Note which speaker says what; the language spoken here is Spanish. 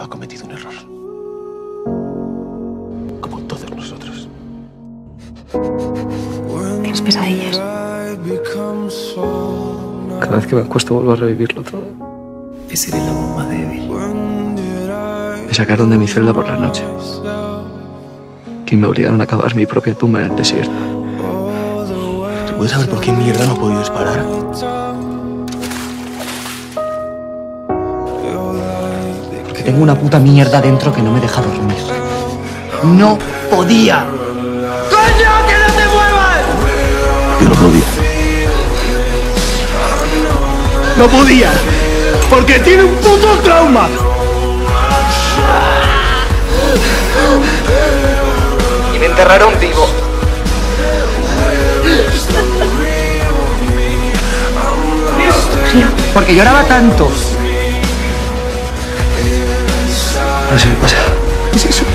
Speaker 1: ha cometido un error. Como todos nosotros.
Speaker 2: ¿Tienes pesadillas?
Speaker 3: Cada vez que me acuesto vuelvo a revivirlo todo.
Speaker 1: Esa era la bomba débil.
Speaker 3: Me sacaron de mi celda por la noche. Y me obligaron a cavar mi propia tumba en el desierto.
Speaker 1: ¿Tú puedes saber por qué mierda no he podido disparar?
Speaker 4: Tengo una puta mierda dentro que no me deja dormir. No podía.
Speaker 1: Yo no podía.
Speaker 3: ¡No podía! ¡Porque tiene un puto trauma! Y me enterraron vivo.
Speaker 4: Porque lloraba tanto.
Speaker 3: No sé qué pasa.
Speaker 4: ¿Es